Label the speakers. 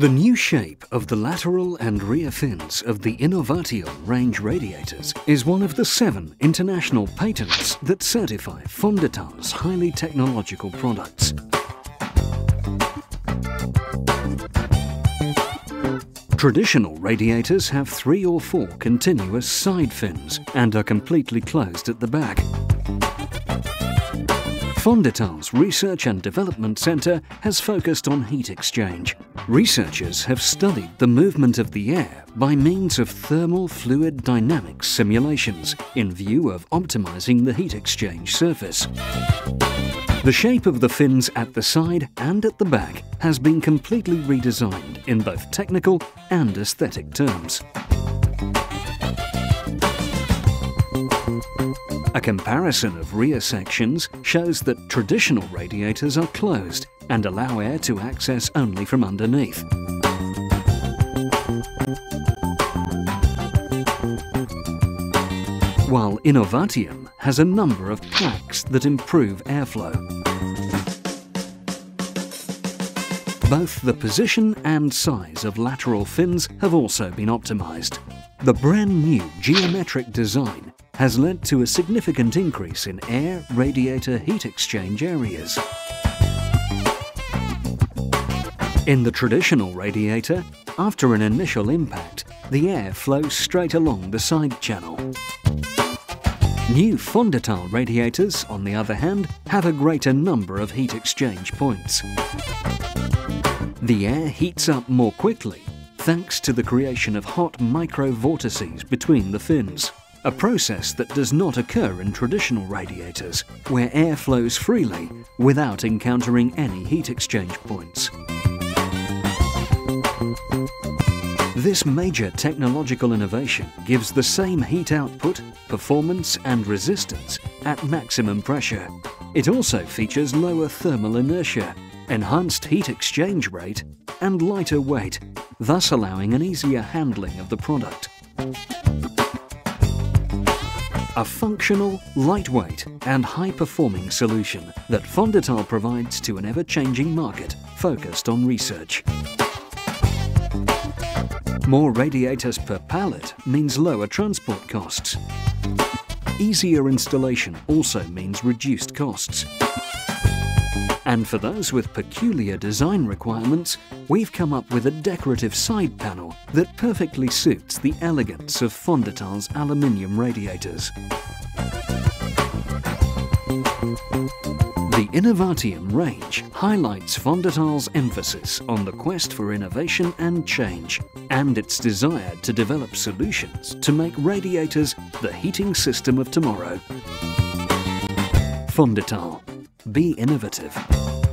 Speaker 1: The new shape of the lateral and rear fins of the Innovation range radiators is one of the seven international patents that certify Fondital's highly technological products. Traditional radiators have three or four continuous side fins and are completely closed at the back. Fondital's Research and Development Centre has focused on heat exchange. Researchers have studied the movement of the air by means of thermal fluid dynamics simulations in view of optimising the heat exchange surface. The shape of the fins at the side and at the back has been completely redesigned in both technical and aesthetic terms. A comparison of rear sections shows that traditional radiators are closed and allow air to access only from underneath. While Innovatium has a number of plaques that improve airflow. Both the position and size of lateral fins have also been optimised. The brand new geometric design has led to a significant increase in air radiator heat exchange areas. In the traditional radiator, after an initial impact, the air flows straight along the side channel. New Fondital radiators, on the other hand, have a greater number of heat exchange points. The air heats up more quickly thanks to the creation of hot micro-vortices between the fins a process that does not occur in traditional radiators, where air flows freely without encountering any heat exchange points. This major technological innovation gives the same heat output, performance and resistance at maximum pressure. It also features lower thermal inertia, enhanced heat exchange rate and lighter weight, thus allowing an easier handling of the product. A functional, lightweight and high-performing solution that Fondital provides to an ever-changing market focused on research. More radiators per pallet means lower transport costs. Easier installation also means reduced costs. And for those with peculiar design requirements, we've come up with a decorative side panel that perfectly suits the elegance of Fondital's aluminium radiators. The Innovatium range highlights Fondital's emphasis on the quest for innovation and change, and its desire to develop solutions to make radiators the heating system of tomorrow. Fondital be innovative.